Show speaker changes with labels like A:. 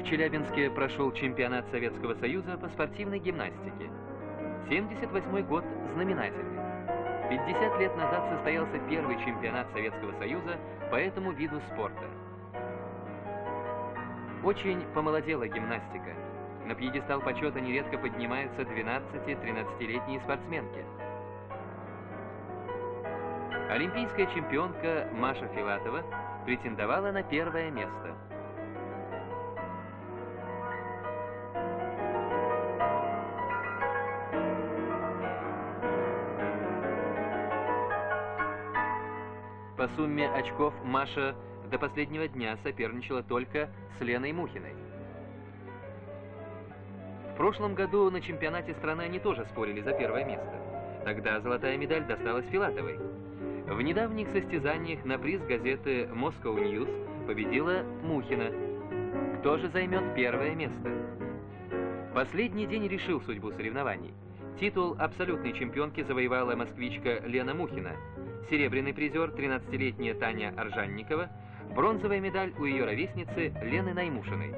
A: В Челябинске прошел чемпионат Советского Союза по спортивной гимнастике. 78 год знаменательный. 50 лет назад состоялся первый чемпионат Советского Союза по этому виду спорта. Очень помолодела гимнастика. На пьедестал почета нередко поднимаются 12-13-летние спортсменки. Олимпийская чемпионка Маша Филатова претендовала на первое место. По сумме очков Маша до последнего дня соперничала только с Леной Мухиной. В прошлом году на чемпионате страны они тоже спорили за первое место. Тогда золотая медаль досталась Филатовой. В недавних состязаниях на приз газеты Moscow News победила Мухина. Кто же займет первое место? Последний день решил судьбу соревнований. Титул абсолютной чемпионки завоевала москвичка Лена Мухина. Серебряный призер 13-летняя Таня Аржанникова, бронзовая медаль у ее ровесницы Лены Наймушиной.